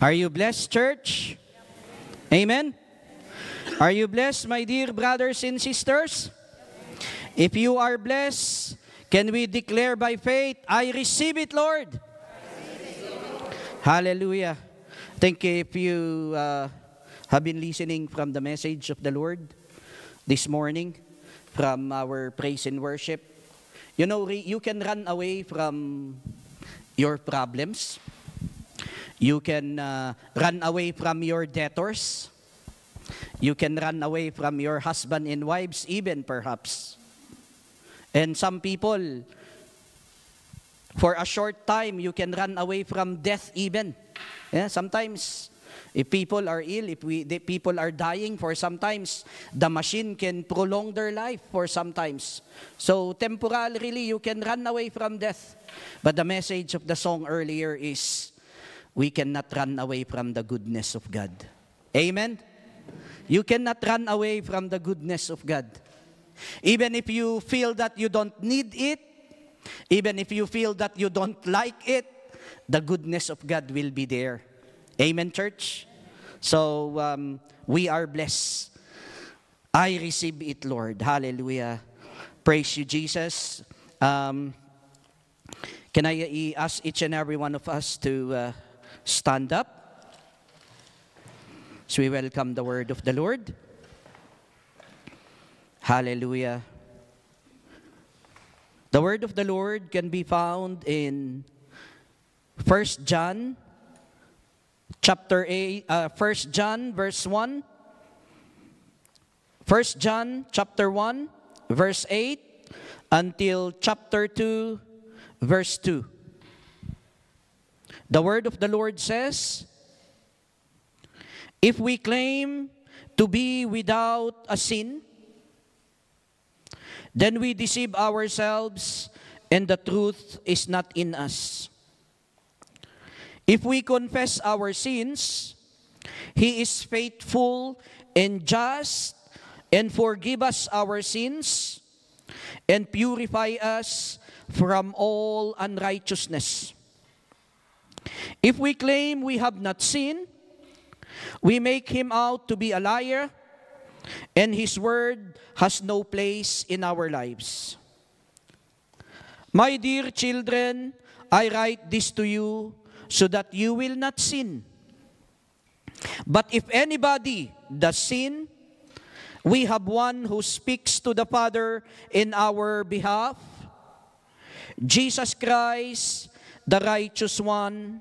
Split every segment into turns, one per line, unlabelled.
Are you blessed, church? Amen? Are you blessed, my dear brothers and sisters? If you are blessed, can we declare by faith, I receive it, Lord? Hallelujah. Thank you if you uh, have been listening from the message of the Lord this morning from our praise and worship. You know, you can run away from your problems. You can uh, run away from your debtors. You can run away from your husband and wives, even perhaps. And some people, for a short time, you can run away from death even. Yeah, sometimes, if people are ill, if we, the people are dying, for sometimes, the machine can prolong their life for sometimes. So temporarily, you can run away from death. But the message of the song earlier is, we cannot run away from the goodness of God. Amen? You cannot run away from the goodness of God. Even if you feel that you don't need it, even if you feel that you don't like it, the goodness of God will be there. Amen, church? So um, we are blessed. I receive it, Lord. Hallelujah. Praise you, Jesus. Um, can I ask each and every one of us to uh, stand up? So we welcome the word of the Lord. Hallelujah. The word of the Lord can be found in 1 John chapter 8 uh, 1 John verse 1 1 John chapter 1 verse 8 until chapter 2 verse 2 The word of the Lord says if we claim to be without a sin then we deceive ourselves and the truth is not in us. If we confess our sins, He is faithful and just and forgive us our sins and purify us from all unrighteousness. If we claim we have not sinned, we make him out to be a liar and His Word has no place in our lives. My dear children, I write this to you so that you will not sin. But if anybody does sin, we have one who speaks to the Father in our behalf, Jesus Christ, the righteous one.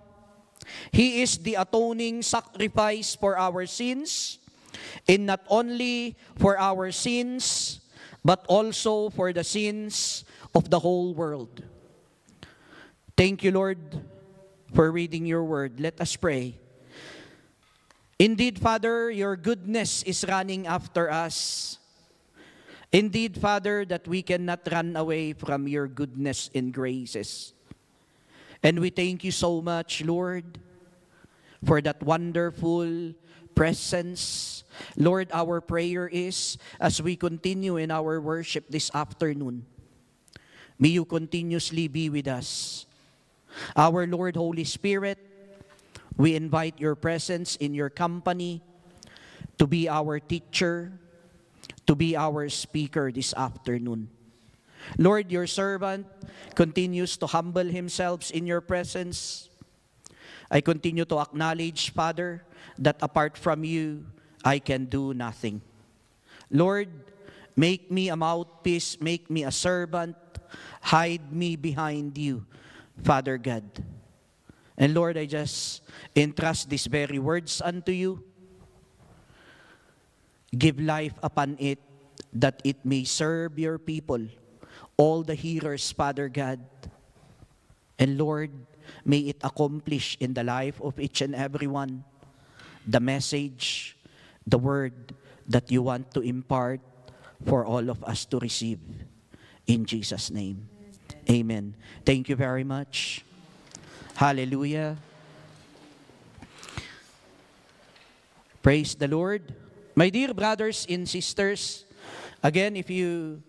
He is the atoning sacrifice for our sins and not only for our sins, but also for the sins of the whole world. Thank you, Lord, for reading your word. Let us pray. Indeed, Father, your goodness is running after us. Indeed, Father, that we cannot run away from your goodness and graces. And we thank you so much, Lord, for that wonderful presence. Lord, our prayer is as we continue in our worship this afternoon, may you continuously be with us. Our Lord, Holy Spirit, we invite your presence in your company to be our teacher, to be our speaker this afternoon. Lord, your servant continues to humble himself in your presence. I continue to acknowledge, Father, that apart from you, I can do nothing. Lord, make me a mouthpiece, make me a servant, hide me behind you, Father God. And Lord, I just entrust these very words unto you. Give life upon it that it may serve your people, all the hearers, Father God. And Lord, may it accomplish in the life of each and every one the message, the word that you want to impart for all of us to receive. In Jesus' name. Amen. Thank you very much. Hallelujah. Praise the Lord. My dear brothers and sisters, again, if you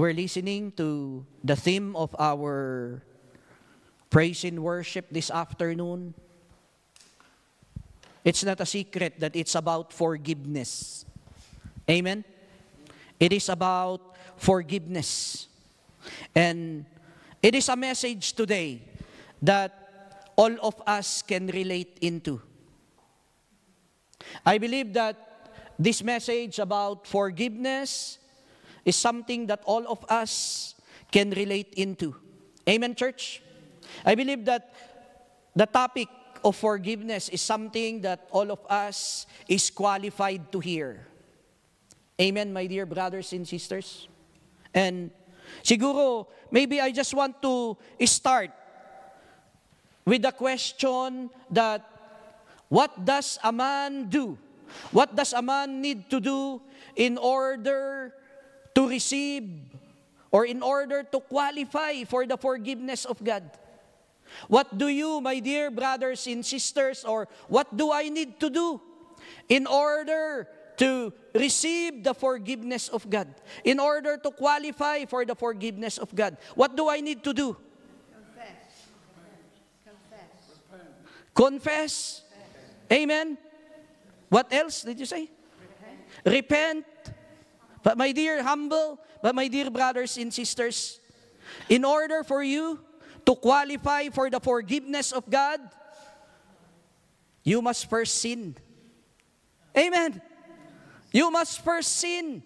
were listening to the theme of our praise and worship this afternoon, It's not a secret that it's about forgiveness. Amen? It is about forgiveness. And it is a message today that all of us can relate into. I believe that this message about forgiveness is something that all of us can relate into. Amen, church? I believe that the topic of forgiveness is something that all of us is qualified to hear. Amen, my dear brothers and sisters. And siguro, maybe I just want to start with the question that what does a man do? What does a man need to do in order to receive or in order to qualify for the forgiveness of God? What do you, my dear brothers and sisters, or what do I need to do in order to receive the forgiveness of God? In order to qualify for the forgiveness of God? What do I need to do?
Confess. Confess.
Confess. Amen. What else did you say? Repent. But my dear humble, but my dear brothers and sisters, in order for you to qualify for the forgiveness of God, you must first sin. Amen. You must first sin.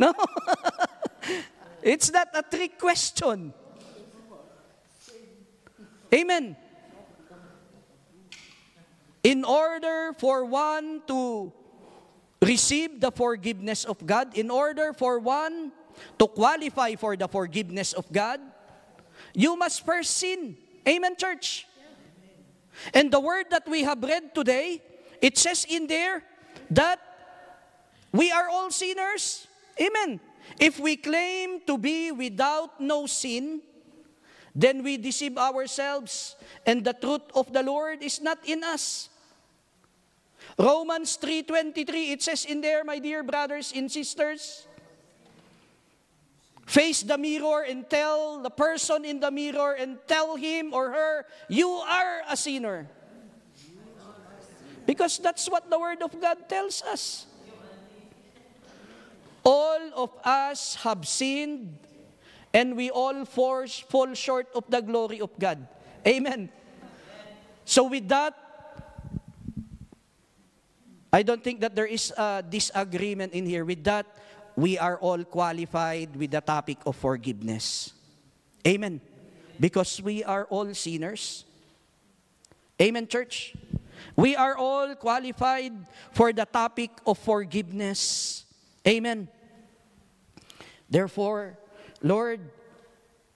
No? it's not a trick question. Amen. In order for one to receive the forgiveness of God, in order for one to qualify for the forgiveness of God, you must first sin. Amen, church? And the word that we have read today, it says in there that we are all sinners. Amen. If we claim to be without no sin, then we deceive ourselves, and the truth of the Lord is not in us. Romans 3:23 it says in there my dear brothers and sisters face the mirror and tell the person in the mirror and tell him or her you are a sinner. Because that's what the word of God tells us. All of us have sinned and we all fall short of the glory of God. Amen. So with that I don't think that there is a disagreement in here. With that, we are all qualified with the topic of forgiveness. Amen. Because we are all sinners. Amen, church. We are all qualified for the topic of forgiveness. Amen. Therefore, Lord,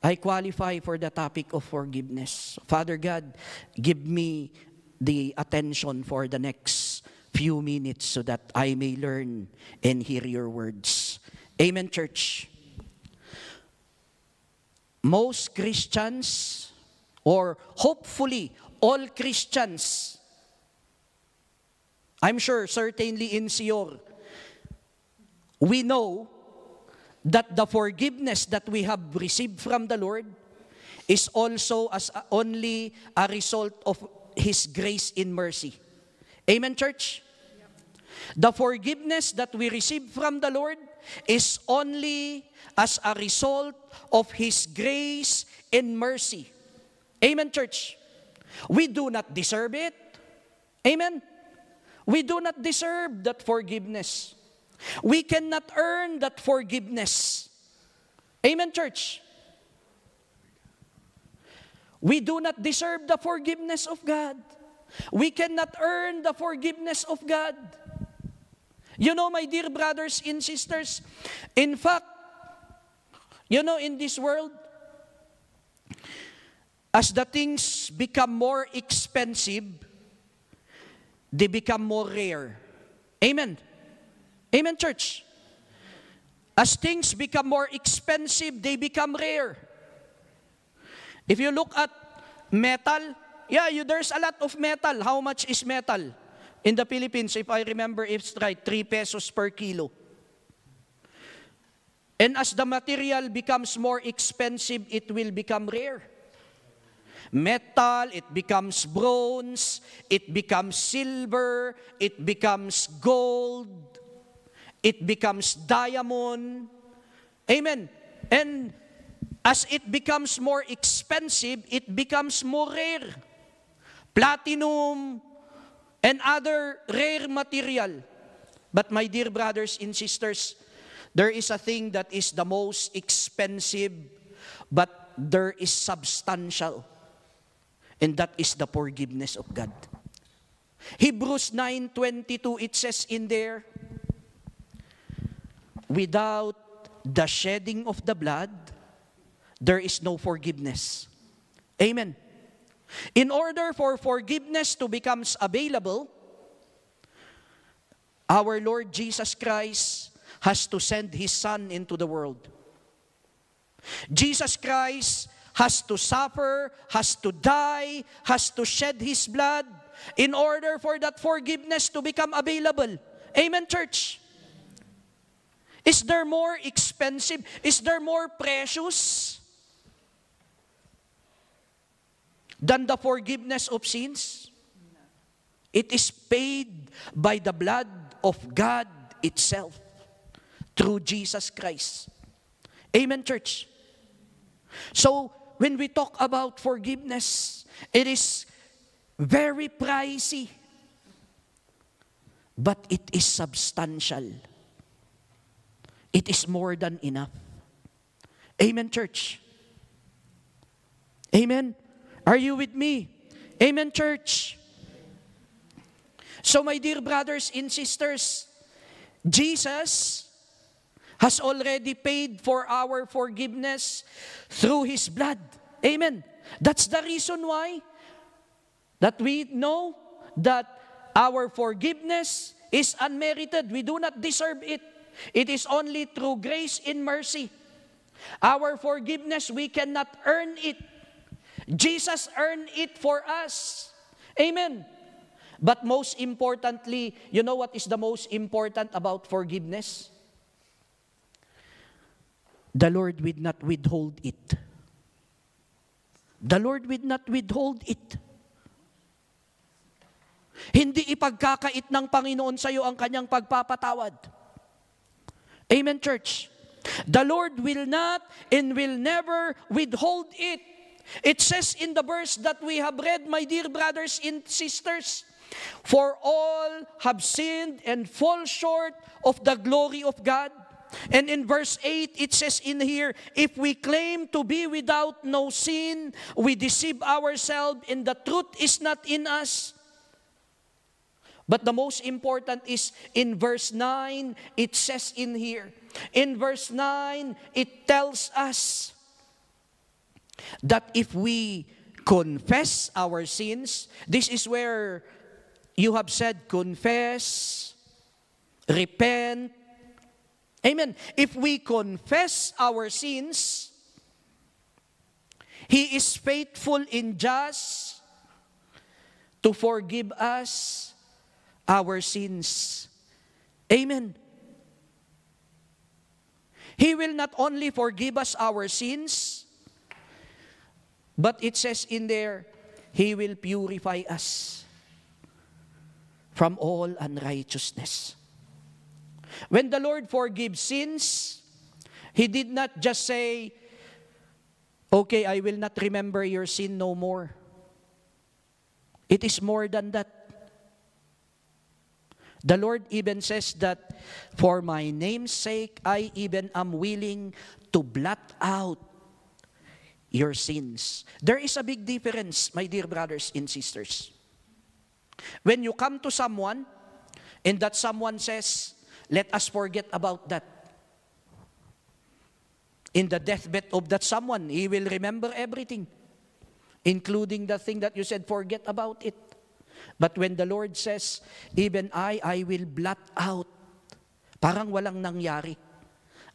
I qualify for the topic of forgiveness. Father God, give me the attention for the next few minutes so that I may learn and hear your words. Amen, church. Most Christians, or hopefully all Christians, I'm sure certainly in Sior, we know that the forgiveness that we have received from the Lord is also as only a result of His grace in mercy. Amen, church? The forgiveness that we receive from the Lord is only as a result of His grace and mercy. Amen, church? We do not deserve it. Amen? We do not deserve that forgiveness. We cannot earn that forgiveness. Amen, church? We do not deserve the forgiveness of God. We cannot earn the forgiveness of God. You know, my dear brothers and sisters, in fact, you know, in this world, as the things become more expensive, they become more rare. Amen. Amen, church. As things become more expensive, they become rare. If you look at metal, yeah, you, there's a lot of metal. How much is metal? In the Philippines, if I remember it's right, 3 pesos per kilo. And as the material becomes more expensive, it will become rare. metal, it becomes bronze, it becomes silver, it becomes gold, it becomes diamond. Amen. And as it becomes more expensive, it becomes more rare. Platinum and other rare material. But my dear brothers and sisters, there is a thing that is the most expensive, but there is substantial. And that is the forgiveness of God. Hebrews 9:22 it says in there without the shedding of the blood there is no forgiveness. Amen. In order for forgiveness to become available, our Lord Jesus Christ has to send His Son into the world. Jesus Christ has to suffer, has to die, has to shed His blood in order for that forgiveness to become available. Amen, church? Is there more expensive? Is there more precious? Than the forgiveness of sins? It is paid by the blood of God itself through Jesus Christ. Amen, church. So, when we talk about forgiveness, it is very pricey, but it is substantial. It is more than enough. Amen, church. Amen. Are you with me? Amen, church. So, my dear brothers and sisters, Jesus has already paid for our forgiveness through His blood. Amen. That's the reason why that we know that our forgiveness is unmerited. We do not deserve it. It is only through grace and mercy. Our forgiveness, we cannot earn it. Jesus earned it for us. Amen. But most importantly, you know what is the most important about forgiveness? The Lord will not withhold it. The Lord will not withhold it. Hindi ipagkakait ng Panginoon sa iyo ang kanyang pagpapatawad. Amen, church. The Lord will not and will never withhold it. It says in the verse that we have read, my dear brothers and sisters, For all have sinned and fall short of the glory of God. And in verse 8, it says in here, If we claim to be without no sin, we deceive ourselves and the truth is not in us. But the most important is in verse 9, it says in here. In verse 9, it tells us that if we confess our sins, this is where you have said confess, repent. Amen. If we confess our sins, He is faithful in just to forgive us our sins. Amen. He will not only forgive us our sins, but it says in there, He will purify us from all unrighteousness. When the Lord forgives sins, He did not just say, Okay, I will not remember your sin no more. It is more than that. The Lord even says that, For my name's sake, I even am willing to blot out your sins. There is a big difference, my dear brothers and sisters. When you come to someone and that someone says, let us forget about that. In the deathbed of that someone, he will remember everything, including the thing that you said, forget about it. But when the Lord says, even I, I will blot out, parang walang nangyari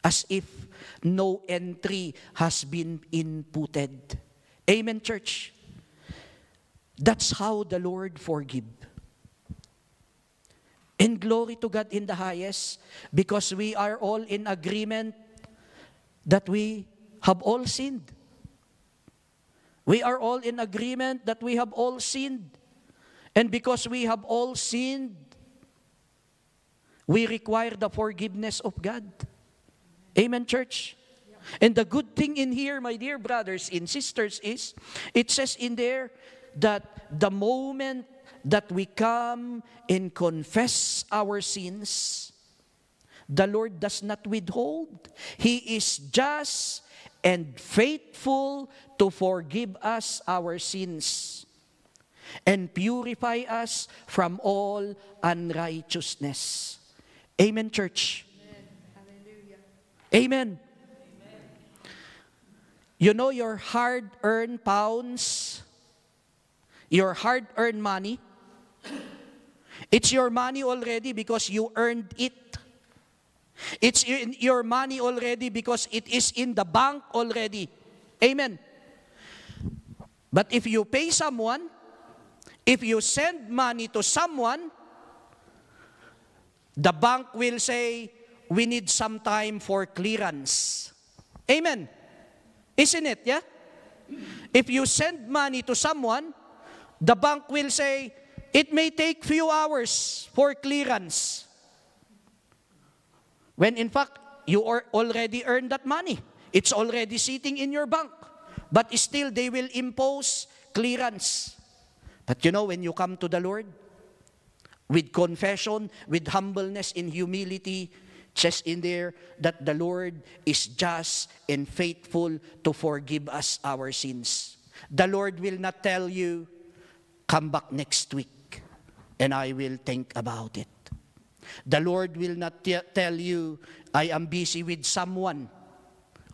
as if no entry has been inputted. Amen, church? That's how the Lord forgive. And glory to God in the highest, because we are all in agreement that we have all sinned. We are all in agreement that we have all sinned. And because we have all sinned, we require the forgiveness of God. Amen, church? And the good thing in here, my dear brothers and sisters, is it says in there that the moment that we come and confess our sins, the Lord does not withhold. He is just and faithful to forgive us our sins and purify us from all unrighteousness. Amen, church. Amen. You know your hard earned pounds, your hard earned money. It's your money already because you earned it. It's in your money already because it is in the bank already. Amen. But if you pay someone, if you send money to someone, the bank will say, we need some time for clearance. Amen. Isn't it? Yeah? If you send money to someone, the bank will say, it may take few hours for clearance. When in fact, you are already earned that money. It's already sitting in your bank. But still, they will impose clearance. But you know, when you come to the Lord, with confession, with humbleness, in humility, just in there that the Lord is just and faithful to forgive us our sins. The Lord will not tell you, come back next week and I will think about it. The Lord will not te- tell you, I am busy with someone.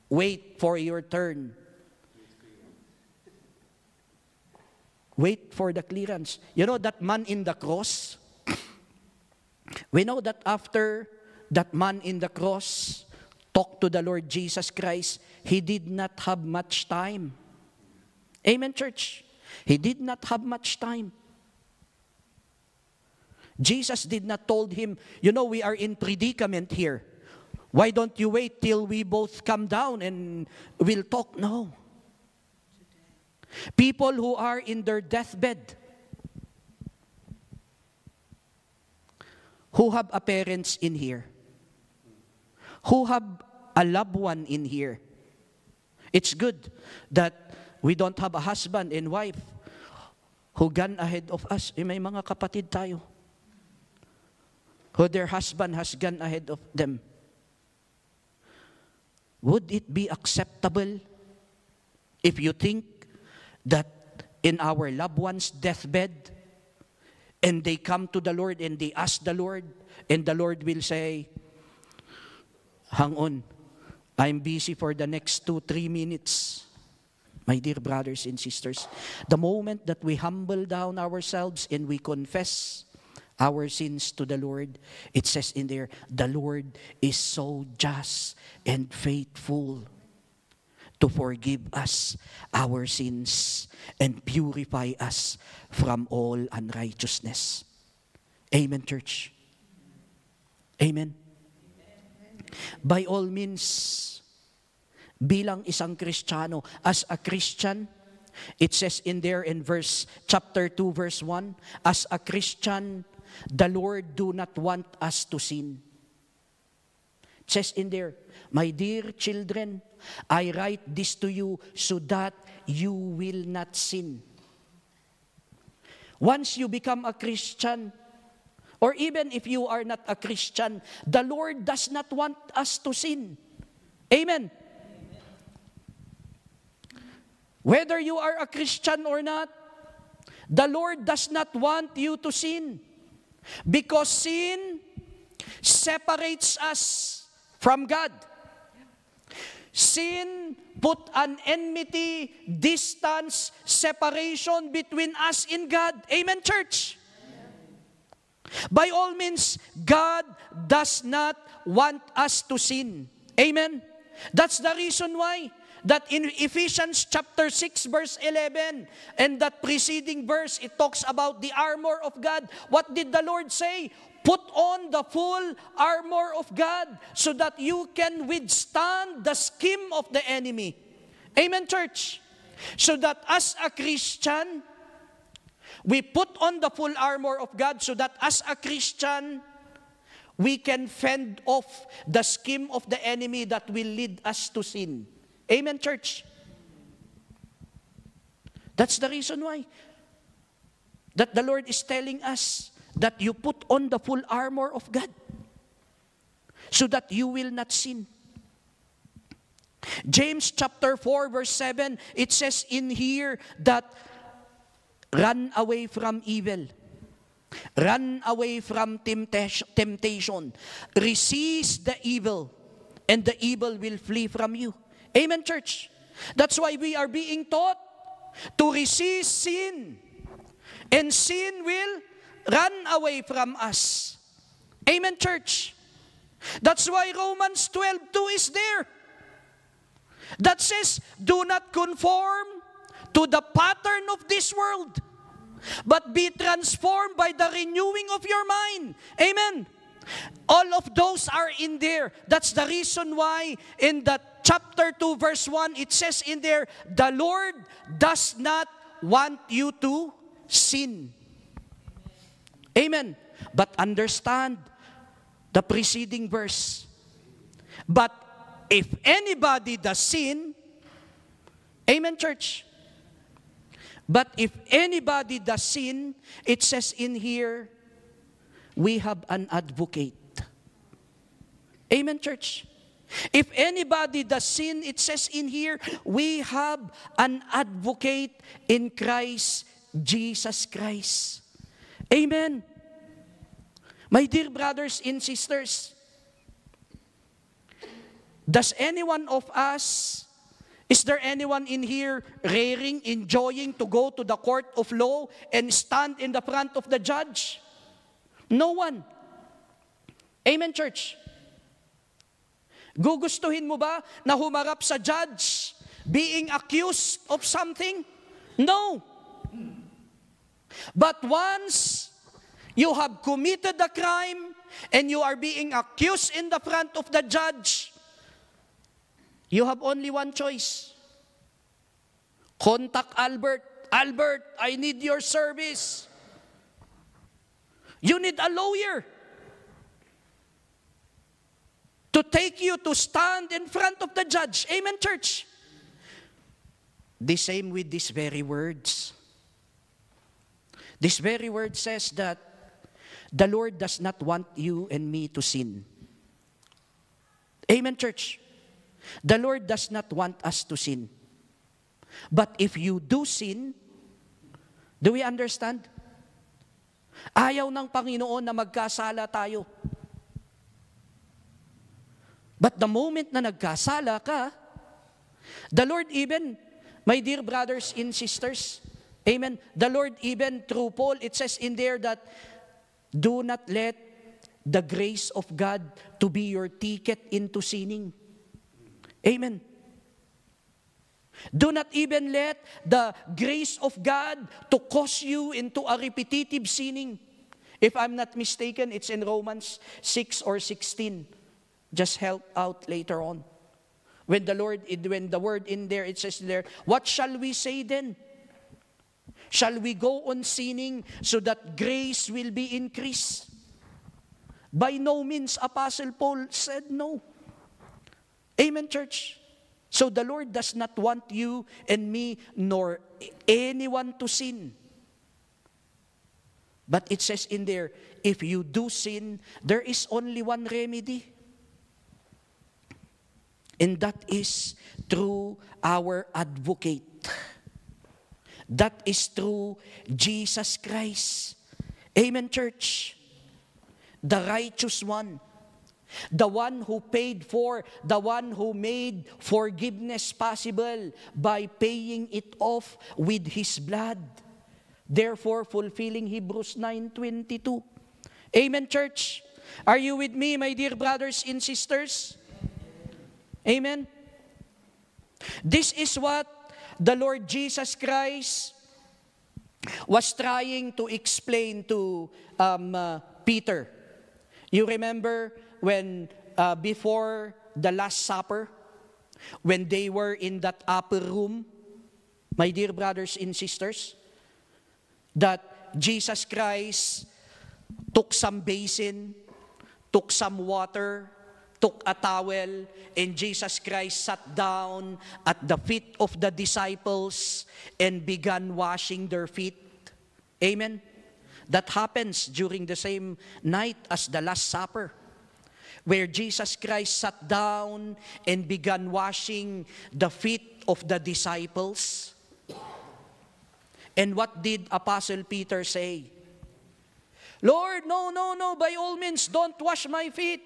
Wait for your turn. Wait for the clearance. You know that man in the cross? We know that after that man in the cross talked to the Lord Jesus Christ, he did not have much time. Amen, church? He did not have much time. Jesus did not told him, you know, we are in predicament here. Why don't you wait till we both come down and we'll talk? No. People who are in their deathbed, who have a parents in here, who have a loved one in here. It's good that we don't have a husband and wife who gone ahead of us. Eh, may mga kapatid tayo who their husband has gone ahead of them. Would it be acceptable if you think that in our loved one's deathbed and they come to the Lord and they ask the Lord and the Lord will say, hang on, I'm busy for the next two, three minutes. My dear brothers and sisters, the moment that we humble down ourselves and we confess our sins to the Lord, it says in there, the Lord is so just and faithful to forgive us our sins and purify us from all unrighteousness. Amen, church. Amen. By all means, bilang isang Kristiyano, as a Christian, it says in there in verse chapter 2 verse 1, as a Christian, the Lord do not want us to sin. It says in there, my dear children, I write this to you so that you will not sin. Once you become a Christian, or even if you are not a Christian, the Lord does not want us to sin. Amen. Whether you are a Christian or not, the Lord does not want you to sin. Because sin separates us from God. Sin put an enmity, distance, separation between us and God. Amen, church? By all means, God does not want us to sin. Amen? That's the reason why that in Ephesians chapter 6 verse 11 and that preceding verse it talks about the armor of God. What did the Lord say? Put on the full armor of God so that you can withstand the scheme of the enemy. Amen church. So that as a Christian, we put on the full armor of God so that as a Christian, we can fend off the scheme of the enemy that will lead us to sin. Amen, church? That's the reason why. That the Lord is telling us that you put on the full armor of God so that you will not sin. James chapter 4, verse 7, it says in here that run away from evil. Run away from temptation. Resist the evil, and the evil will flee from you. Amen, church. That's why we are being taught to resist sin. And sin will run away from us. Amen, church. That's why Romans 12 2 is there. That says, Do not conform to the pattern of this world, but be transformed by the renewing of your mind. Amen. All of those are in there. That's the reason why in the chapter 2, verse 1, it says in there, the Lord does not want you to sin. Amen. But understand the preceding verse. But if anybody does sin, Amen, church. But if anybody does sin, it says in here, we have an advocate. Amen, church. If anybody does sin, it says in here, we have an advocate in Christ Jesus Christ. Amen. My dear brothers and sisters, does anyone of us, is there anyone in here raring, enjoying to go to the court of law and stand in the front of the judge? No one. Amen, church. Gugustuhin mo ba na humarap sa judge being accused of something? No. But once you have committed the crime and you are being accused in the front of the judge, you have only one choice. Contact Albert. Albert, I need your service. You need a lawyer to take you to stand in front of the judge. Amen, church. The same with these very words. This very word says that the Lord does not want you and me to sin. Amen, church. The Lord does not want us to sin. But if you do sin, do we understand? Ayaw ng Panginoon na magkasala tayo. But the moment na nagkasala ka, the Lord even, my dear brothers and sisters, Amen. The Lord, even through Paul, it says in there that do not let the grace of God to be your ticket into sinning. Amen. Do not even let the grace of God to cause you into a repetitive sinning. If I'm not mistaken, it's in Romans 6 or 16. Just help out later on. When the Lord, when the word in there, it says there, what shall we say then? Shall we go on sinning so that grace will be increased? By no means, Apostle Paul said no. Amen, church? So the Lord does not want you and me nor anyone to sin. But it says in there, if you do sin, there is only one remedy. And that is through our advocate. That is through Jesus Christ. Amen, church. The righteous one. The one who paid for, the one who made forgiveness possible by paying it off with his blood. Therefore, fulfilling Hebrews 9.22. Amen, church. Are you with me, my dear brothers and sisters? Amen. This is what the Lord Jesus Christ was trying to explain to um, uh, Peter. You remember when uh, before the Last Supper, when they were in that upper room, my dear brothers and sisters, that Jesus Christ took some basin, took some water, took a towel, and Jesus Christ sat down at the feet of the disciples and began washing their feet. Amen. That happens during the same night as the Last Supper, where Jesus Christ sat down and began washing the feet of the disciples. And what did Apostle Peter say? Lord, no, no, no, by all means, don't wash my feet.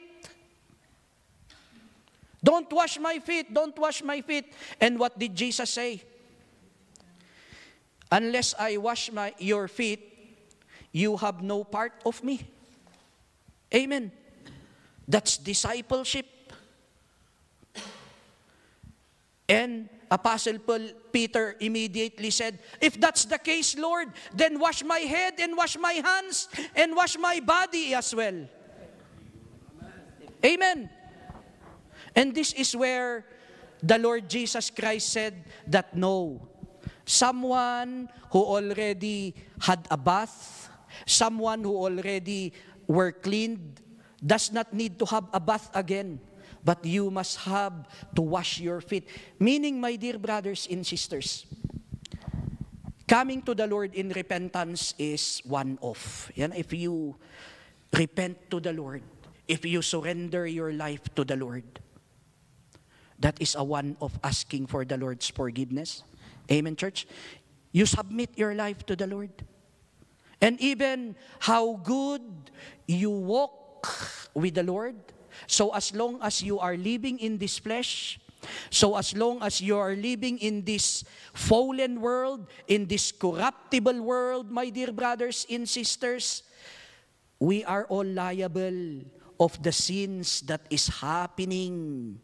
Don't wash my feet, don't wash my feet. And what did Jesus say? Unless I wash my, your feet, you have no part of me. Amen. That's discipleship. And Apostle Peter immediately said, If that's the case, Lord, then wash my head and wash my hands and wash my body as well. Amen. And this is where the Lord Jesus Christ said that no, someone who already had a bath, someone who already were cleaned, does not need to have a bath again, but you must have to wash your feet. Meaning, my dear brothers and sisters, coming to the Lord in repentance is one off. If you repent to the Lord, if you surrender your life to the Lord, that is a one of asking for the Lord's forgiveness. Amen, church? You submit your life to the Lord. And even how good you walk with the Lord, so as long as you are living in this flesh, so as long as you are living in this fallen world, in this corruptible world, my dear brothers and sisters, we are all liable of the sins that is happening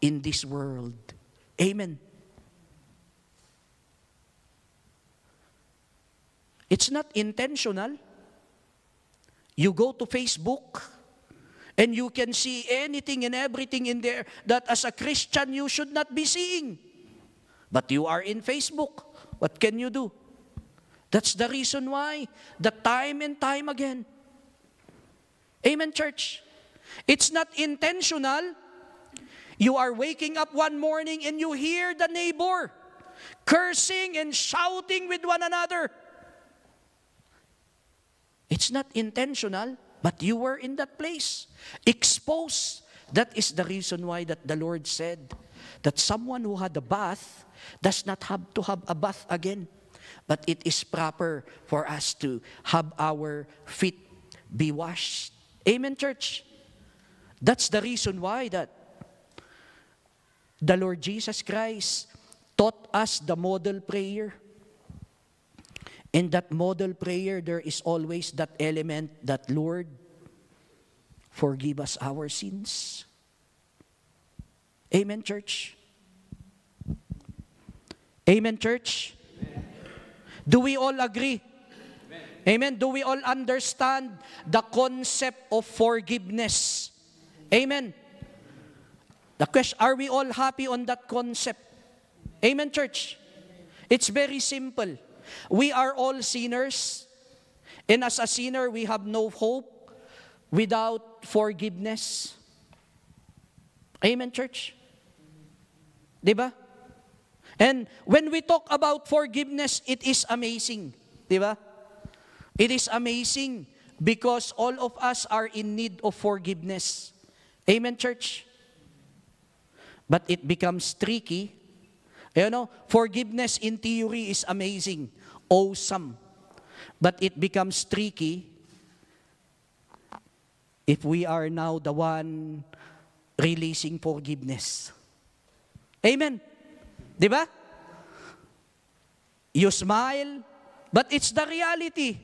in this world. Amen. It's not intentional. You go to Facebook and you can see anything and everything in there that as a Christian you should not be seeing. But you are in Facebook. What can you do? That's the reason why, the time and time again. Amen, church. It's not intentional. You are waking up one morning and you hear the neighbor cursing and shouting with one another. It's not intentional, but you were in that place, exposed. That is the reason why that the Lord said that someone who had a bath does not have to have a bath again, but it is proper for us to have our feet be washed. Amen, church. That's the reason why that the Lord Jesus Christ taught us the model prayer. In that model prayer, there is always that element that, Lord, forgive us our sins. Amen, church? Amen, church? Amen. Do we all agree? Amen. Amen. Do we all understand the concept of forgiveness? Amen. The question, are we all happy on that concept? Amen, church? It's very simple. We are all sinners. And as a sinner, we have no hope without forgiveness. Amen, church? Diba? And when we talk about forgiveness, it is amazing. Diba? It is amazing because all of us are in need of forgiveness. Amen, church? But it becomes tricky. You know, forgiveness in theory is amazing awesome. But it becomes tricky if we are now the one releasing forgiveness. Amen. Di ba? You smile, but it's the reality.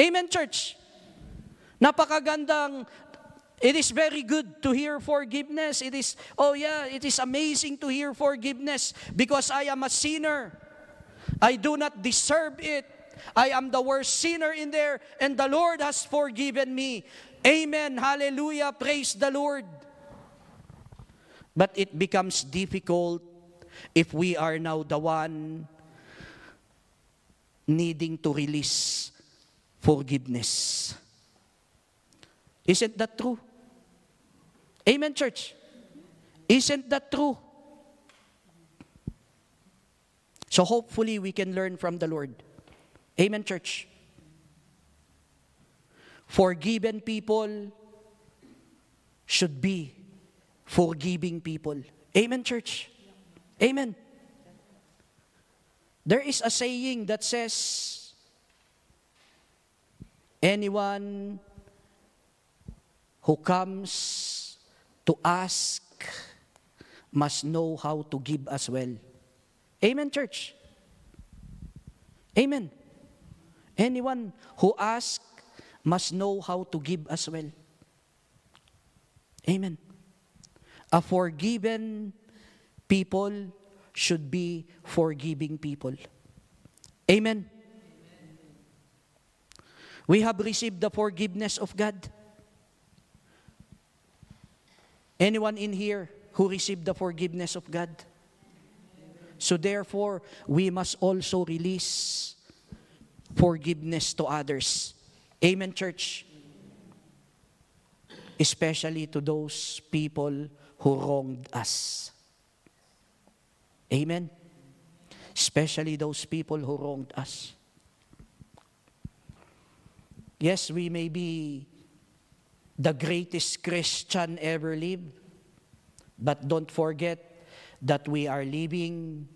Amen, church. Napakagandang It is very good to hear forgiveness. It is, oh yeah, it is amazing to hear forgiveness because I am a sinner. I do not deserve it. I am the worst sinner in there, and the Lord has forgiven me. Amen. Hallelujah. Praise the Lord. But it becomes difficult if we are now the one needing to release forgiveness. Isn't that true? Amen, church. Isn't that true? So hopefully we can learn from the Lord. Amen, church. Forgiven people should be forgiving people. Amen, church. Amen. There is a saying that says, anyone who comes to ask must know how to give as well. Amen, church. Amen. Anyone who asks must know how to give as well. Amen. A forgiven people should be forgiving people. Amen. We have received the forgiveness of God. Anyone in here who received the forgiveness of God? So therefore, we must also release forgiveness to others. Amen, church? Especially to those people who wronged us. Amen? Especially those people who wronged us. Yes, we may be the greatest Christian ever lived, but don't forget that we are living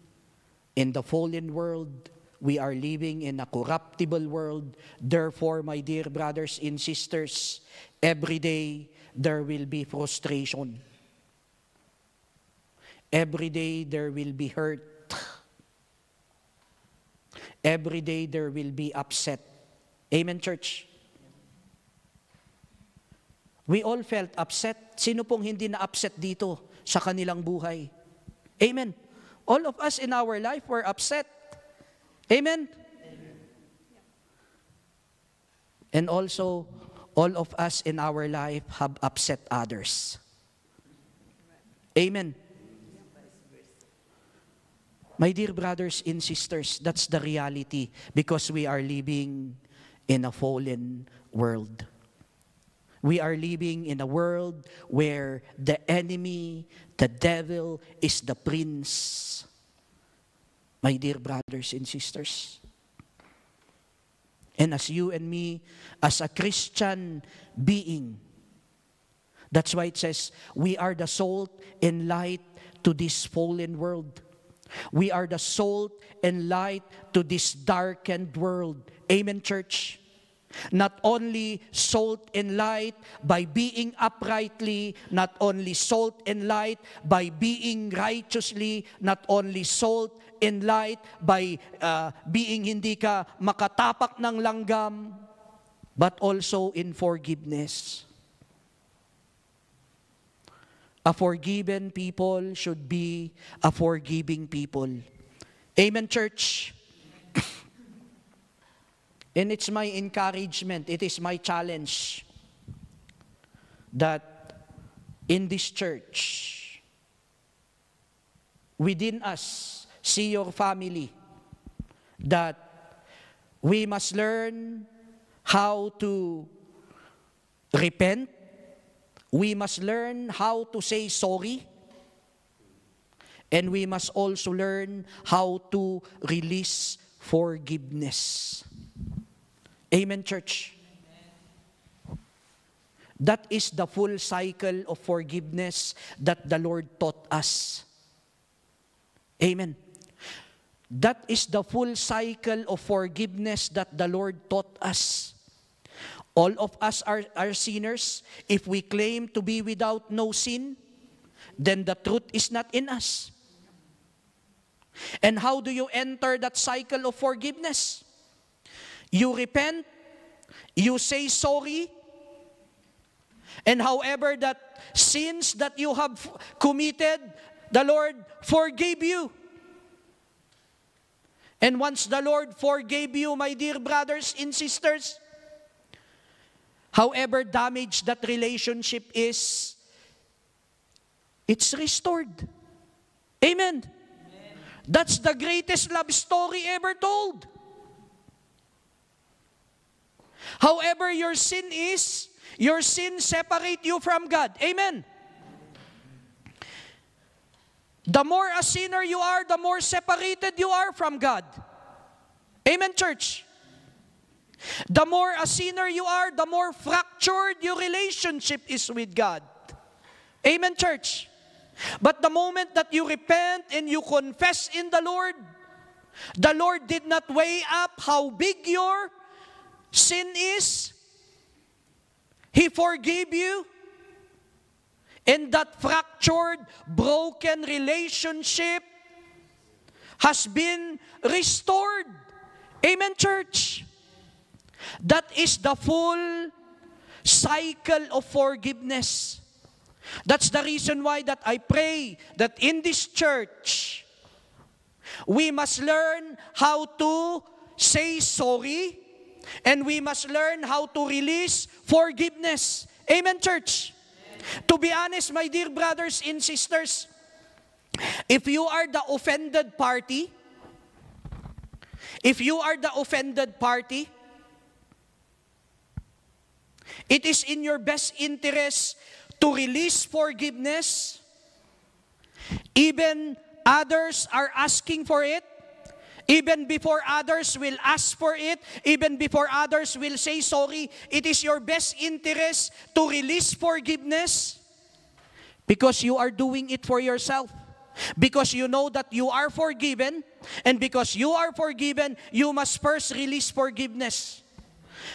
in the fallen world. We are living in a corruptible world. Therefore, my dear brothers and sisters, every day there will be frustration. Every day there will be hurt. Every day there will be upset. Amen, church? We all felt upset. Sino pong hindi na upset dito sa kanilang buhay? Amen. All of us in our life were upset. Amen. And also, all of us in our life have upset others. Amen. My dear brothers and sisters, that's the reality because we are living in a fallen world. We are living in a world where the enemy, the devil, is the prince. My dear brothers and sisters. And as you and me, as a Christian being, that's why it says, we are the salt and light to this fallen world. We are the salt and light to this darkened world. Amen, church? Not only salt and light by being uprightly, not only salt and light by being righteously, not only salt and light by uh, being hindi ka makatapak ng langgam, but also in forgiveness. A forgiven people should be a forgiving people. Amen, church? And it's my encouragement, it is my challenge that in this church, within us, see your family, that we must learn how to repent, we must learn how to say sorry, and we must also learn how to release forgiveness. Amen, church? That is the full cycle of forgiveness that the Lord taught us. Amen. That is the full cycle of forgiveness that the Lord taught us. All of us are, are sinners. If we claim to be without no sin, then the truth is not in us. And how do you enter that cycle of forgiveness? You repent, you say sorry, and however that sins that you have committed, the Lord forgave you. And once the Lord forgave you, my dear brothers and sisters, however damaged that relationship is, it's restored. Amen. Amen. That's the greatest love story ever told. However, your sin is, your sin separate you from God. Amen. The more a sinner you are, the more separated you are from God. Amen, church. The more a sinner you are, the more fractured your relationship is with God. Amen, church. But the moment that you repent and you confess in the Lord, the Lord did not weigh up how big your sin is. He forgave you. And that fractured, broken relationship has been restored. Amen, church. That is the full cycle of forgiveness. That's the reason why that I pray that in this church, we must learn how to say sorry and we must learn how to release forgiveness. Amen, church? Amen. To be honest, my dear brothers and sisters, if you are the offended party, if you are the offended party, it is in your best interest to release forgiveness. Even others are asking for it. Even before others will ask for it, even before others will say sorry, it is your best interest to release forgiveness because you are doing it for yourself. Because you know that you are forgiven, and because you are forgiven, you must first release forgiveness.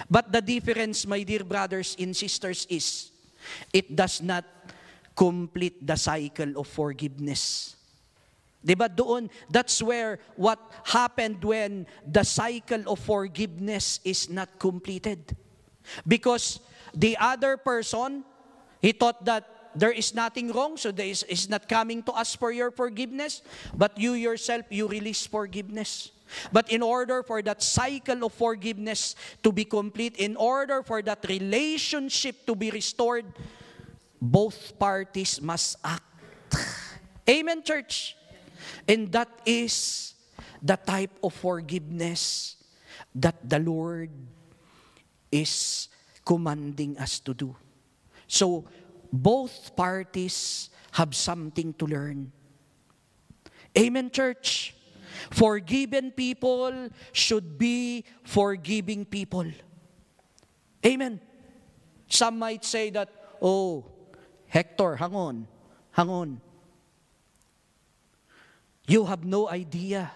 But the difference, my dear brothers and sisters, is it does not complete the cycle of forgiveness. Diba doon, that's where what happened when the cycle of forgiveness is not completed. Because the other person, he thought that there is nothing wrong, so there is, is not coming to us for your forgiveness, but you yourself, you release forgiveness. But in order for that cycle of forgiveness to be complete, in order for that relationship to be restored, both parties must act. Amen, church? And that is the type of forgiveness that the Lord is commanding us to do. So, both parties have something to learn. Amen, church? Forgiven people should be forgiving people. Amen. Some might say that, oh, Hector, hang on, hang on. You have no idea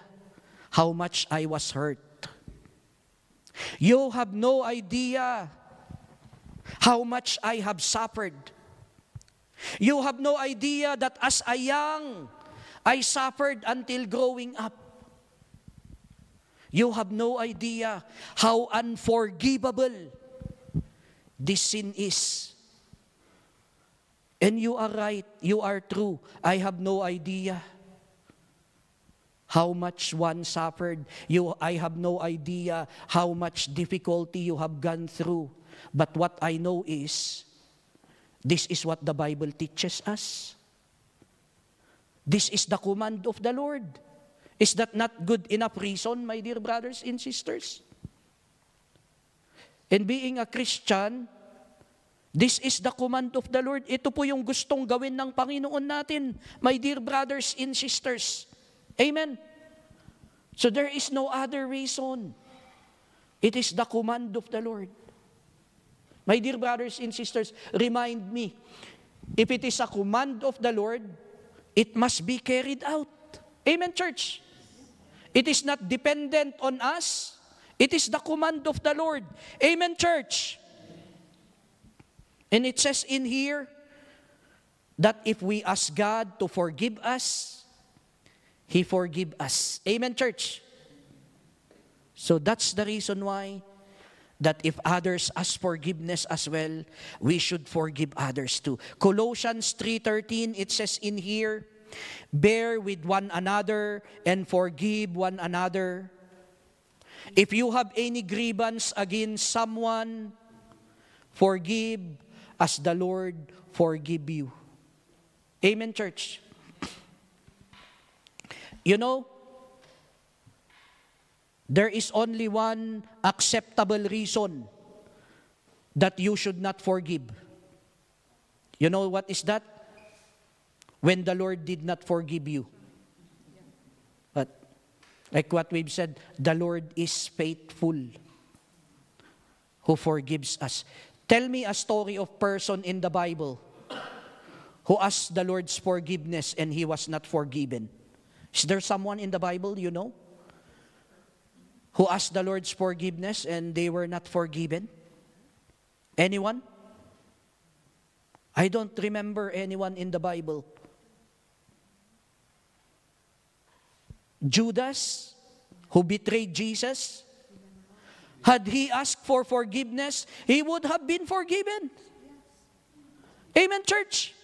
how much I was hurt. You have no idea how much I have suffered. You have no idea that as a young, I suffered until growing up. You have no idea how unforgivable this sin is. And you are right, you are true. I have no idea how much one suffered. You, I have no idea how much difficulty you have gone through. But what I know is, this is what the Bible teaches us. This is the command of the Lord. Is that not good enough reason, my dear brothers and sisters? And being a Christian, this is the command of the Lord. Ito po yung gustong gawin ng Panginoon natin, my dear brothers and sisters. Amen. So there is no other reason. It is the command of the Lord. My dear brothers and sisters, remind me, if it is a command of the Lord, it must be carried out. Amen, church? It is not dependent on us. It is the command of the Lord. Amen, church. And it says in here that if we ask God to forgive us, He forgive us. Amen, church. So that's the reason why that if others ask forgiveness as well, we should forgive others too. Colossians 3:13 it says in here, Bear with one another and forgive one another. If you have any grievance against someone, forgive as the Lord forgive you. Amen, church. You know, there is only one acceptable reason that you should not forgive. You know what is that? When the Lord did not forgive you. But like what we've said, the Lord is faithful who forgives us. Tell me a story of person in the Bible who asked the Lord's forgiveness and he was not forgiven. Is there someone in the Bible you know who asked the Lord's forgiveness and they were not forgiven? Anyone? I don't remember anyone in the Bible. Judas, who betrayed Jesus, had he asked for forgiveness, he would have been forgiven. Amen, church.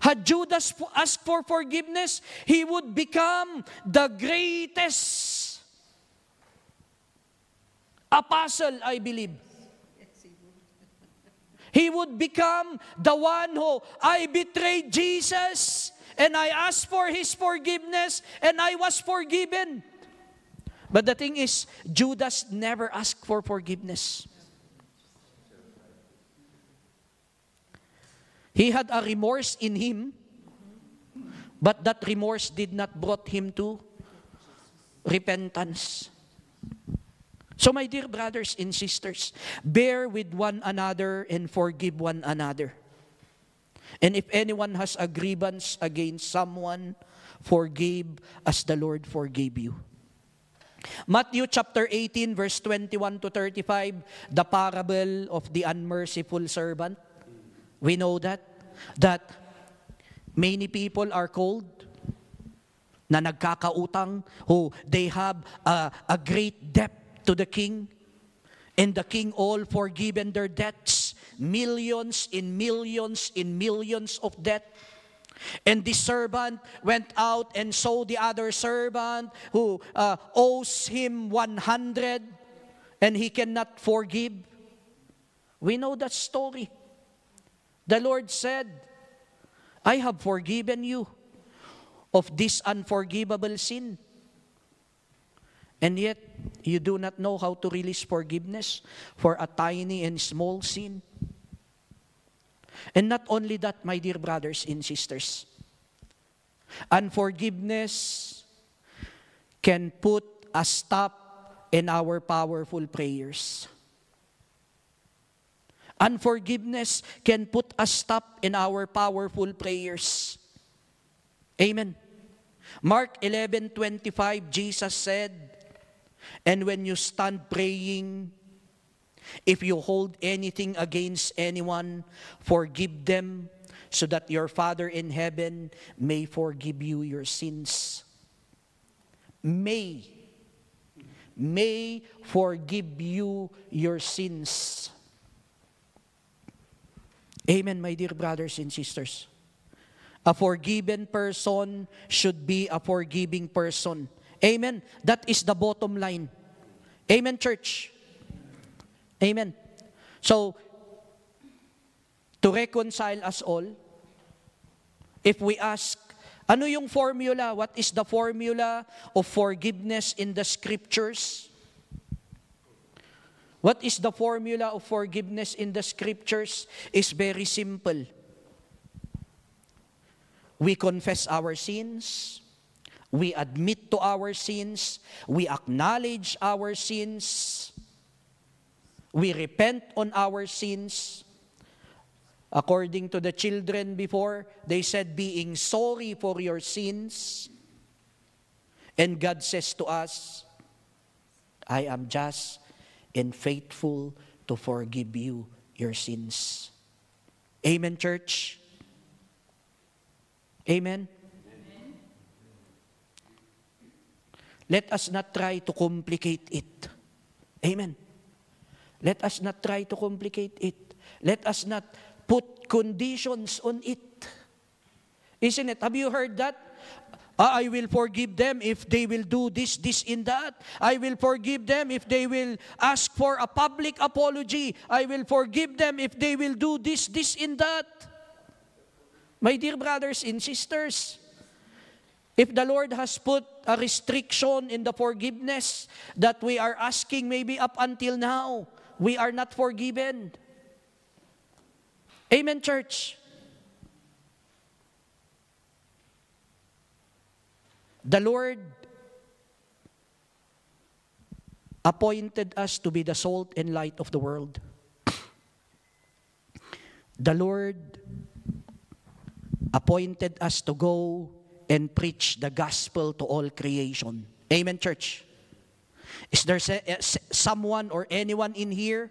Had Judas asked for forgiveness, he would become the greatest apostle, I believe. He would become the one who I betrayed Jesus and I asked for his forgiveness and I was forgiven. But the thing is, Judas never asked for forgiveness. He had a remorse in him, but that remorse did not brought him to repentance. So, my dear brothers and sisters, bear with one another and forgive one another. And if anyone has a grievance against someone, forgive as the Lord forgave you. Matthew chapter 18, verse 21 to 35, the parable of the unmerciful servant. We know that, that many people are cold, na nagkakautang, who they have a, a great debt to the king, and the king all forgiven their debts, millions in millions in millions of debt. And the servant went out and saw the other servant who uh, owes him 100 and he cannot forgive. We know that story. The Lord said, I have forgiven you of this unforgivable sin. And yet, you do not know how to release forgiveness for a tiny and small sin. And not only that, my dear brothers and sisters, unforgiveness can put a stop in our powerful prayers. Unforgiveness can put a stop in our powerful prayers. Amen. Mark 11:25 Jesus said, "And when you stand praying, if you hold anything against anyone, forgive them so that your Father in heaven may forgive you your sins. May. May forgive you your sins. Amen, my dear brothers and sisters. A forgiven person should be a forgiving person. Amen. That is the bottom line. Amen, church. Amen. So, to reconcile us all, if we ask, ano yung formula? What is the formula of forgiveness in the scriptures? What is the formula of forgiveness in the scriptures? Is very simple. We confess our sins. We admit to our sins. We acknowledge our sins we repent on our sins. According to the children before, they said, being sorry for your sins. And God says to us, I am just and faithful to forgive you your sins. Amen, church? Amen? Amen? Let us not try to complicate it. Amen. Let us not try to complicate it. Let us not put conditions on it. Isn't it? Have you heard that? Ah, I will forgive them if they will do this, this, and that. I will forgive them if they will ask for a public apology. I will forgive them if they will do this, this, and that. My dear brothers and sisters, If the Lord has put a restriction in the forgiveness that we are asking maybe up until now, we are not forgiven. Amen, church. The Lord appointed us to be the salt and light of the world. The Lord appointed us to go and preach the gospel to all creation. Amen, church. Is there eh, someone or anyone in here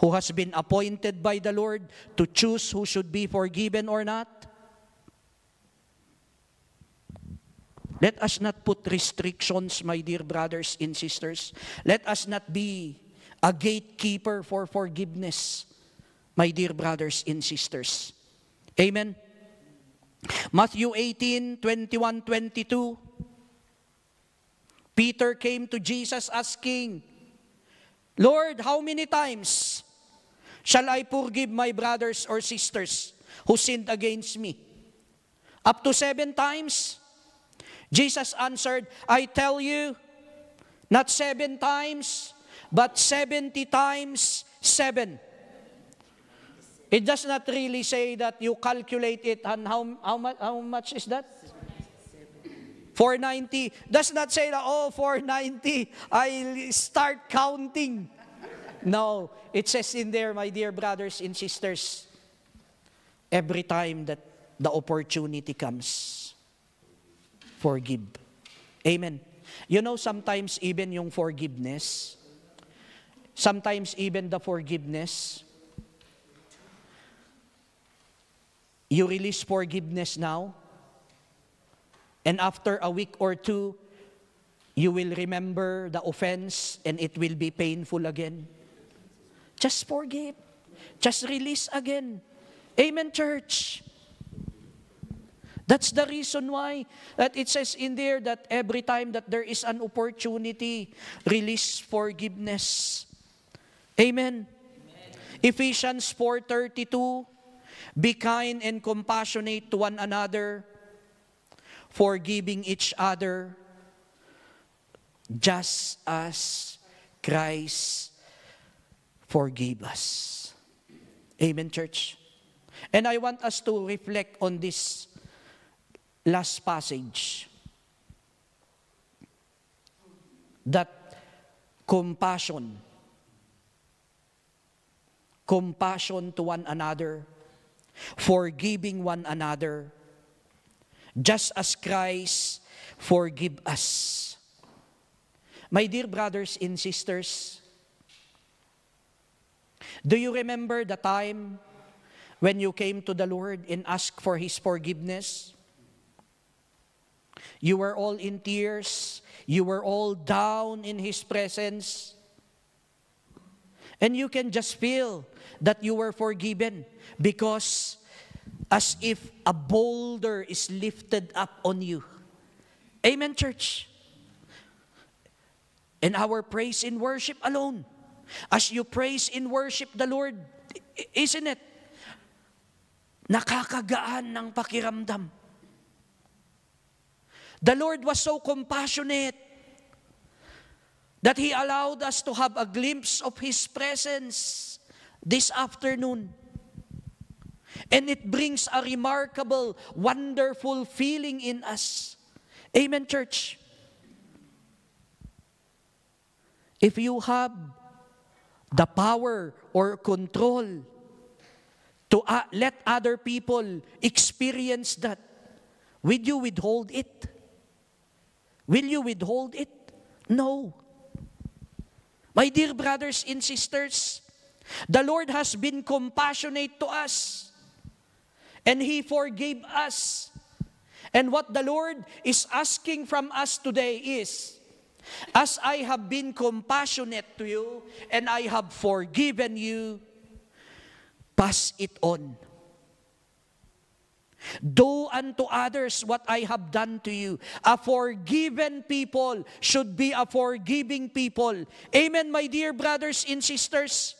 who has been appointed by the Lord to choose who should be forgiven or not? Let us not put restrictions, my dear brothers and sisters. Let us not be a gatekeeper for forgiveness, my dear brothers and sisters. Amen. Matthew 18, 21, 22. Peter came to Jesus asking, Lord, how many times shall I forgive my brothers or sisters who sinned against me? Up to seven times? Jesus answered, I tell you, not seven times, but seventy times seven. It does not really say that you calculate it and how, how, much, how much is that? 490. Does not say that, oh, 490, I start counting. No, it says in there, my dear brothers and sisters, every time that the opportunity comes, forgive. Amen. You know, sometimes even yung forgiveness, sometimes even the forgiveness, You release forgiveness now. And after a week or two, you will remember the offense and it will be painful again. Just forgive. Just release again. Amen, church. That's the reason why that it says in there that every time that there is an opportunity, release forgiveness. Amen. Amen. Ephesians 4:32 be kind and compassionate to one another, forgiving each other, just as Christ forgave us. Amen, church? And I want us to reflect on this last passage. That compassion, compassion to one another, forgiving one another, just as Christ forgive us. My dear brothers and sisters, do you remember the time when you came to the Lord and asked for His forgiveness? You were all in tears. You were all down in His presence. And you can just feel that you were forgiven because as if a boulder is lifted up on you. Amen, church. And our praise in worship alone. As you praise in worship the Lord, isn't it? Nakakagaan ng pakiramdam. The Lord was so compassionate that He allowed us to have a glimpse of His presence this afternoon. And it brings a remarkable, wonderful feeling in us. Amen, church? If you have the power or control to uh, let other people experience that, will you withhold it? Will you withhold it? No. My dear brothers and sisters, the Lord has been compassionate to us. And He forgave us. And what the Lord is asking from us today is, as I have been compassionate to you and I have forgiven you, pass it on. Do unto others what I have done to you. A forgiven people should be a forgiving people. Amen, my dear brothers and sisters.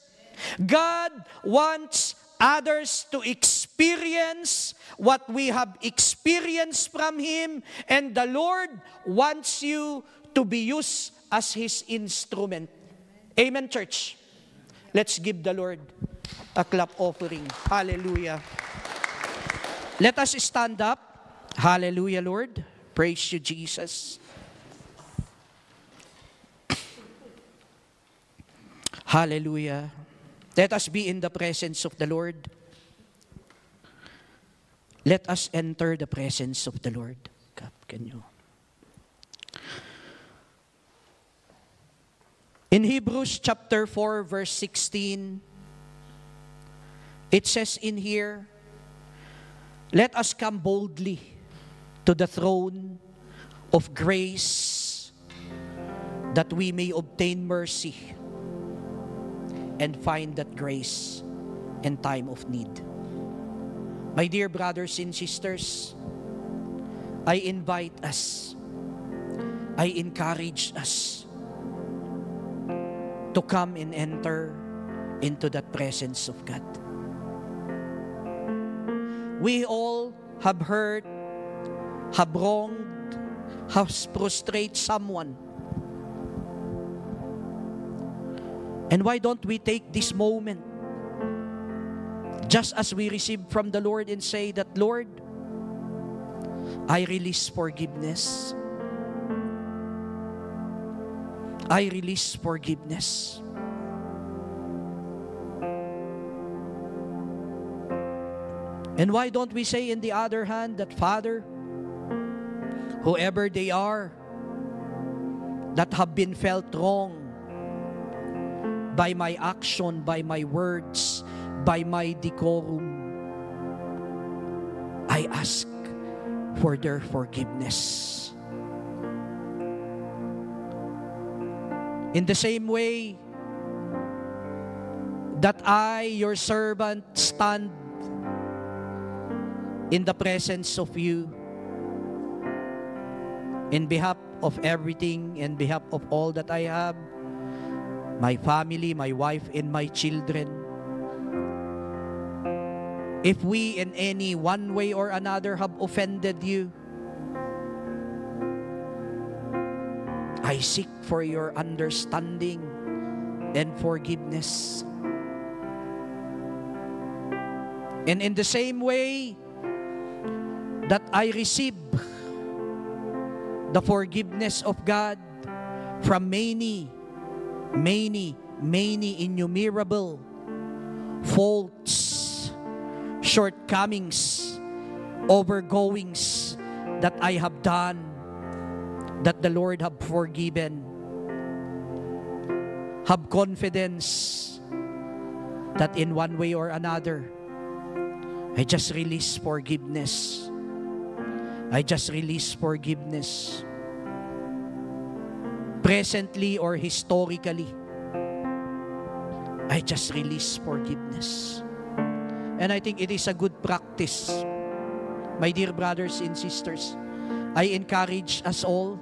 God wants others to experience what we have experienced from Him, and the Lord wants you to be used as His instrument. Amen, church. Let's give the Lord a clap offering. Hallelujah. Let us stand up. Hallelujah, Lord. Praise you, Jesus. Hallelujah. Let us be in the presence of the Lord. Let us enter the presence of the Lord. Can you? In Hebrews chapter 4, verse 16, it says in here, Let us come boldly to the throne of grace that we may obtain mercy and find that grace in time of need. My dear brothers and sisters, I invite us, I encourage us to come and enter into that presence of God. We all have hurt, have wronged, have prostrated someone. And why don't we take this moment just as we receive from the Lord and say that, Lord, I release forgiveness. I release forgiveness. And why don't we say, in the other hand, that Father, whoever they are that have been felt wrong by my action, by my words, by my decorum, I ask for their forgiveness. In the same way that I, your servant, stand in the presence of you in behalf of everything, in behalf of all that I have, my family, my wife, and my children. If we in any one way or another have offended you, I seek for your understanding and forgiveness. And in the same way that I receive the forgiveness of God from many, many, many innumerable faults, shortcomings, overgoings that I have done, that the Lord have forgiven. Have confidence that in one way or another, I just release forgiveness. I just release forgiveness. Presently or historically, I just release forgiveness. And I think it is a good practice. My dear brothers and sisters, I encourage us all.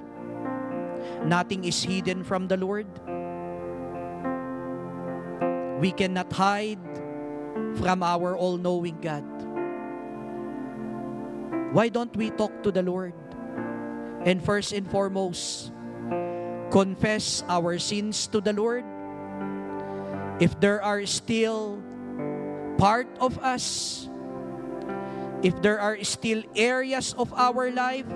Nothing is hidden from the Lord. We cannot hide from our all-knowing God. Why don't we talk to the Lord? And first and foremost, confess our sins to the Lord. If there are still part of us, if there are still areas of our life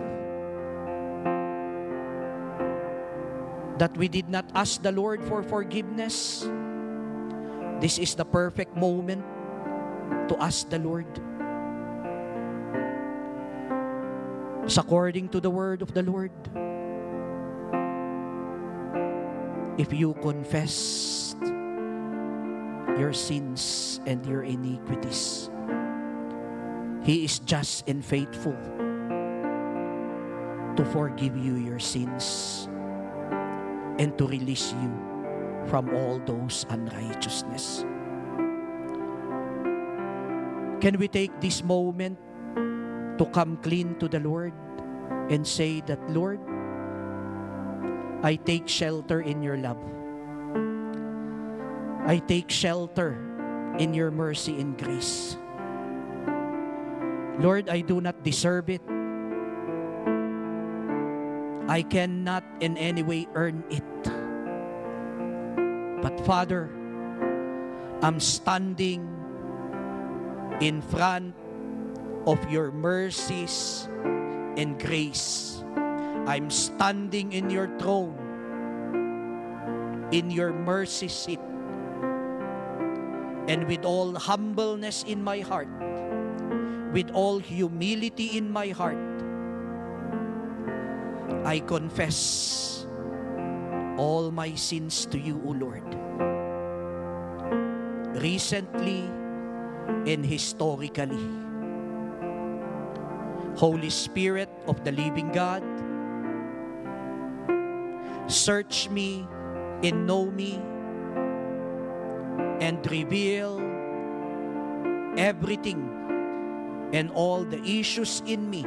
that we did not ask the Lord for forgiveness, this is the perfect moment to ask the Lord. According to the word of the Lord. If you confess your sins and your iniquities, He is just and faithful to forgive you your sins and to release you from all those unrighteousness. Can we take this moment to come clean to the Lord and say that, Lord, I take shelter in your love. I take shelter in your mercy and grace. Lord, I do not deserve it. I cannot in any way earn it. But Father, I'm standing in front of your mercies and grace. I'm standing in your throne, in your mercy seat. And with all humbleness in my heart, with all humility in my heart, I confess all my sins to you, O Lord. Recently and historically. Holy Spirit of the living God, search me and know me and reveal everything and all the issues in me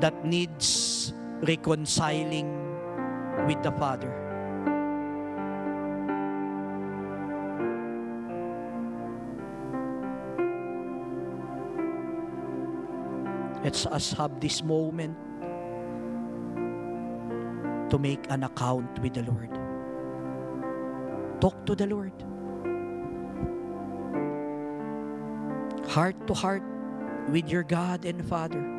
that needs reconciling with the Father. Let's us have this moment to make an account with the Lord. Talk to the Lord. Heart to heart with your God and Father.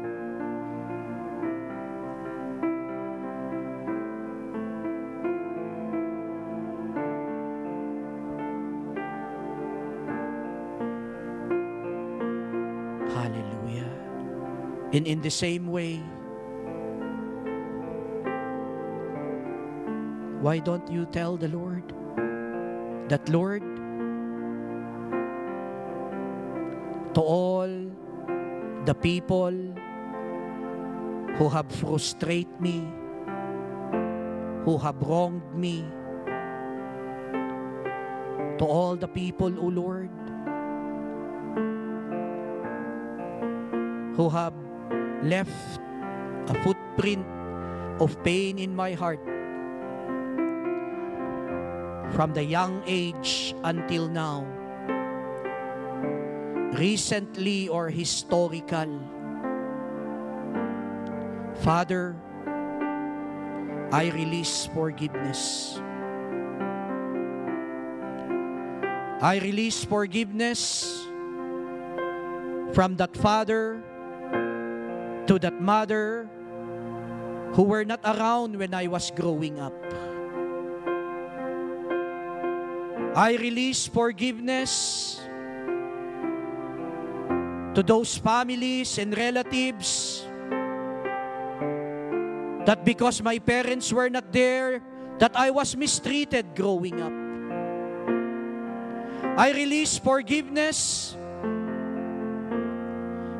And in the same way, why don't you tell the Lord that, Lord, to all the people who have frustrated me, who have wronged me, to all the people, O Lord, who have left a footprint of pain in my heart from the young age until now, recently or historical. Father, I release forgiveness. I release forgiveness from that father to that mother who were not around when I was growing up. I release forgiveness to those families and relatives that because my parents were not there, that I was mistreated growing up. I release forgiveness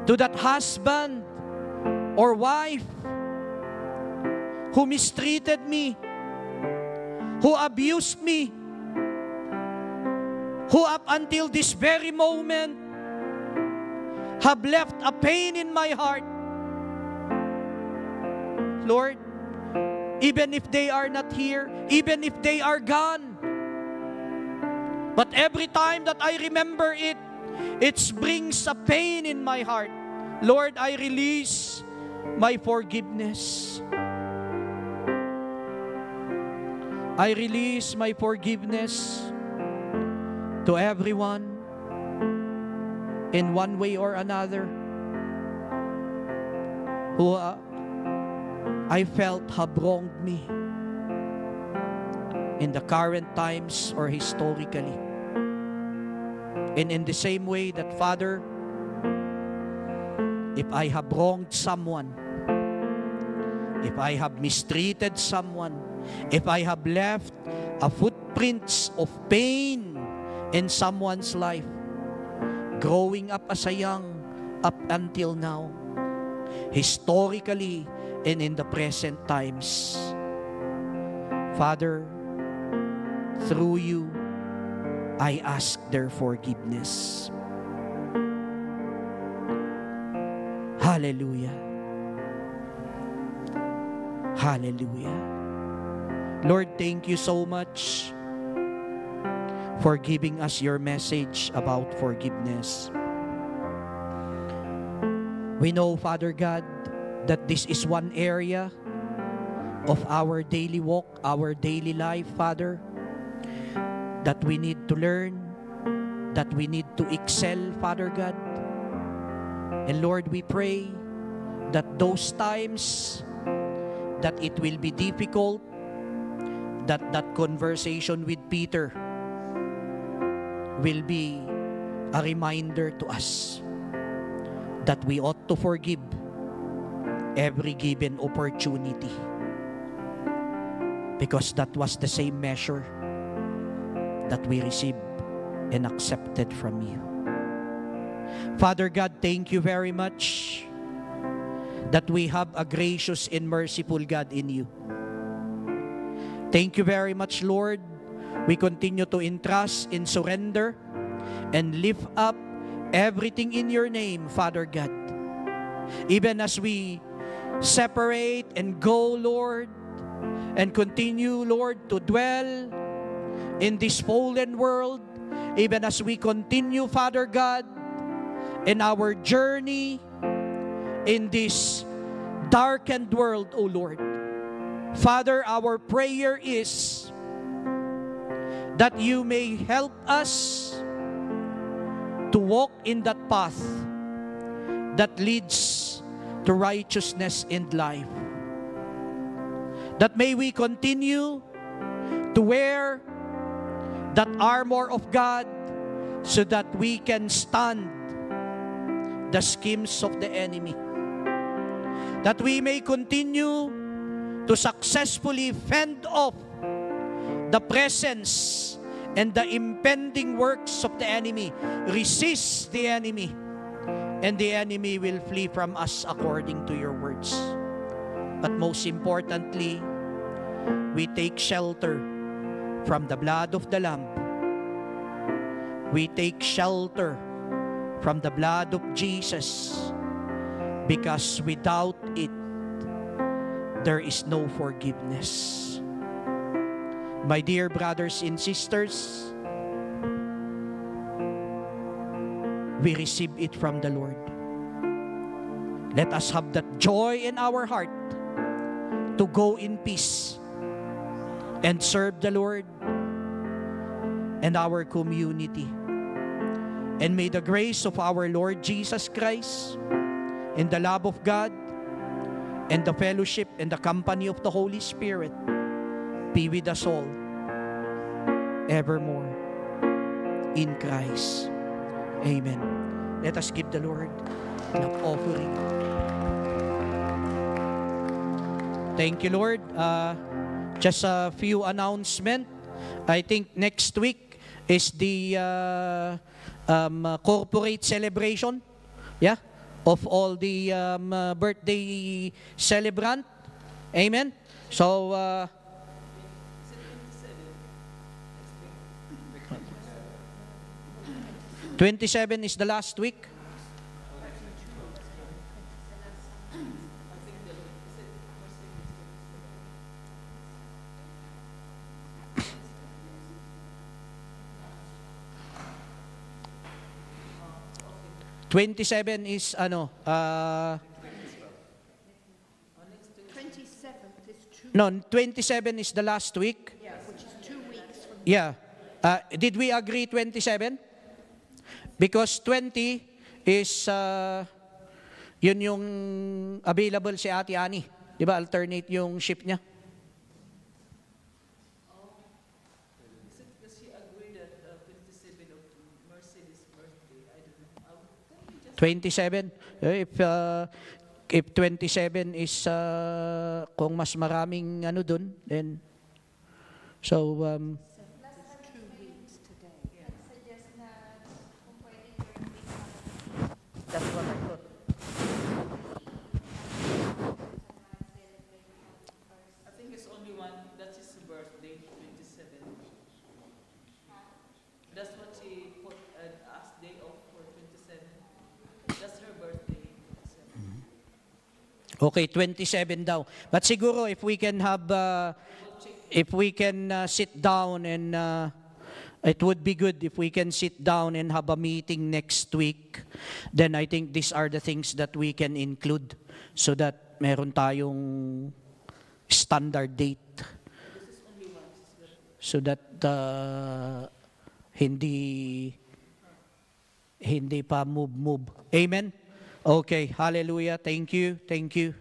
to that husband or wife who mistreated me, who abused me, who up until this very moment have left a pain in my heart. Lord, even if they are not here, even if they are gone, but every time that I remember it, it brings a pain in my heart. Lord, I release my forgiveness. I release my forgiveness to everyone in one way or another who uh, I felt have wronged me in the current times or historically. And in the same way that, Father, if I have wronged someone, if I have mistreated someone, if I have left a footprints of pain in someone's life, growing up as a young, up until now, historically and in the present times. Father, through you, I ask their forgiveness. Hallelujah. Hallelujah. Lord, thank you so much for giving us your message about forgiveness. We know, Father God, that this is one area of our daily walk, our daily life, Father, that we need to learn, that we need to excel, Father God. And Lord, we pray that those times that it will be difficult, that that conversation with Peter will be a reminder to us that we ought to forgive every given opportunity. Because that was the same measure that we received and accepted from you. Father God, thank you very much that we have a gracious and merciful God in you. Thank you very much, Lord. We continue to entrust and surrender and lift up everything in your name, Father God. Even as we separate and go, Lord, and continue, Lord, to dwell in this fallen world, even as we continue, Father God, in our journey in this darkened world, O Lord. Father, our prayer is that you may help us to walk in that path that leads to righteousness and life. That may we continue to wear that armor of God so that we can stand the schemes of the enemy. That we may continue to successfully fend off the presence and the impending works of the enemy. Resist the enemy, and the enemy will flee from us according to your words. But most importantly, we take shelter from the blood of the Lamb. We take shelter from the blood of Jesus because without it, there is no forgiveness. My dear brothers and sisters, we receive it from the Lord. Let us have that joy in our heart to go in peace and serve the Lord and our community. And may the grace of our Lord Jesus Christ and the love of God and the fellowship and the company of the Holy Spirit be with us all evermore in Christ. Amen. Let us give the Lord an offering. Thank you, Lord. Uh, just a few announcement. I think next week is the uh, um, uh, corporate celebration. Yeah, of all the um, uh, birthday celebrant. Amen. So. Uh, Twenty-seven is the last week. Twenty-seven is ano? Uh,
27th is two,
no, twenty-seven is the last week.
yeah, which is two weeks from
Yeah. Uh, did we agree 27? Because 20 is, uh, yun yung available si Ate Ani. Di ba? Alternate yung shift niya. Twenty-seven. Eh, If uh, if 27 is uh, kung mas maraming ano dun, then so um,
two weeks today.
That's what I thought.
I think it's only one, that's his birthday, 27. That's what she put, an asked day off for 27. That's her birthday, 27.
Okay, 27 daw. But siguro if we can have, uh, if we can uh, sit down and uh, It would be good if we can sit down and have a meeting next week. Then I think these are the things that we can include so that meron tayong standard date. So that uh, hindi hindi pa move move. Amen. Okay, hallelujah. Thank you. Thank you.